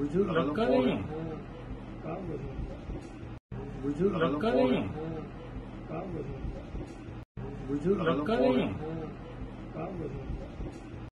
बुज़ुर्ग लड़का नहीं है। बुज़ुर्ग लड़का नहीं है। बुज़ुर्ग लड़का नहीं है।